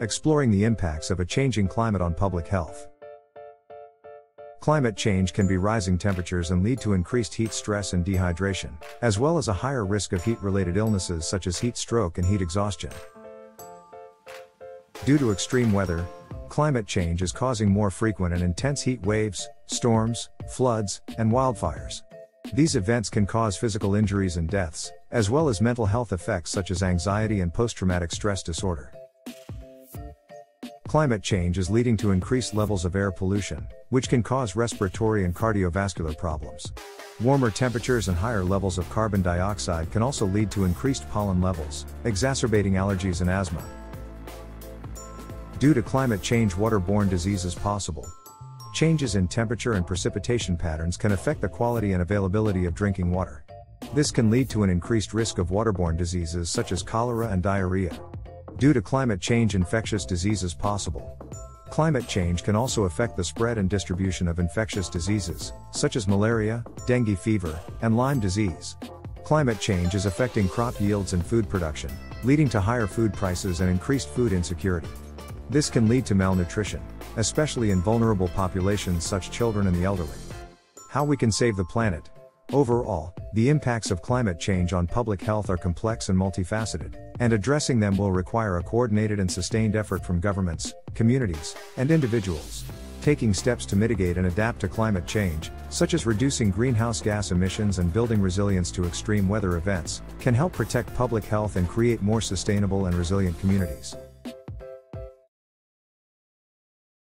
Exploring the impacts of a changing climate on public health. Climate change can be rising temperatures and lead to increased heat stress and dehydration, as well as a higher risk of heat related illnesses such as heat stroke and heat exhaustion. Due to extreme weather, climate change is causing more frequent and intense heat waves, storms, floods, and wildfires. These events can cause physical injuries and deaths, as well as mental health effects such as anxiety and post traumatic stress disorder. Climate change is leading to increased levels of air pollution, which can cause respiratory and cardiovascular problems. Warmer temperatures and higher levels of carbon dioxide can also lead to increased pollen levels, exacerbating allergies and asthma. Due to climate change, waterborne diseases possible. Changes in temperature and precipitation patterns can affect the quality and availability of drinking water. This can lead to an increased risk of waterborne diseases such as cholera and diarrhea. Due to climate change, infectious diseases possible. Climate change can also affect the spread and distribution of infectious diseases, such as malaria, dengue fever, and Lyme disease. Climate change is affecting crop yields and food production, leading to higher food prices and increased food insecurity. This can lead to malnutrition, especially in vulnerable populations such children and the elderly. How we can save the planet. Overall, the impacts of climate change on public health are complex and multifaceted, and addressing them will require a coordinated and sustained effort from governments, communities, and individuals. Taking steps to mitigate and adapt to climate change, such as reducing greenhouse gas emissions and building resilience to extreme weather events, can help protect public health and create more sustainable and resilient communities.